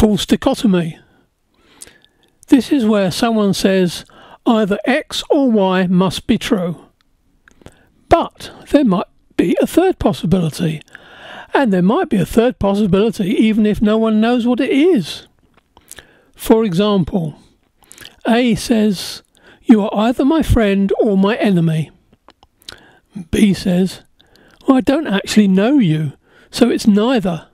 false dichotomy. This is where someone says either X or Y must be true. But there might be a third possibility, and there might be a third possibility even if no one knows what it is. For example, A says, You are either my friend or my enemy. B says, well, I don't actually know you, so it's neither.